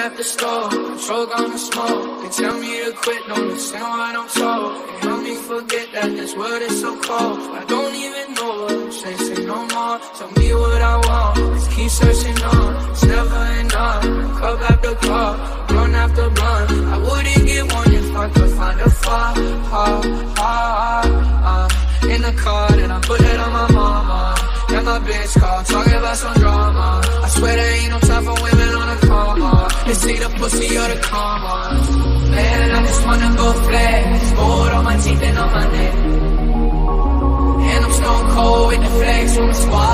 at the store, choke on the smoke. They tell me to quit, don't listen what I'm told. They help me forget that this world is so cold. I don't even know what I'm chasing no more. Tell me what I want, let's keep searching on. It's never enough. Cup after cup, blunt after blunt. I wouldn't get one if I could find a far, far, far, uh, in the car, and I put it on my mama. Got my bitch call, talking about some drama. I swear It's either pussy or the karma. Man, I just wanna go flex. Gold on my teeth and on my neck. And I'm stone cold with the flex from the squad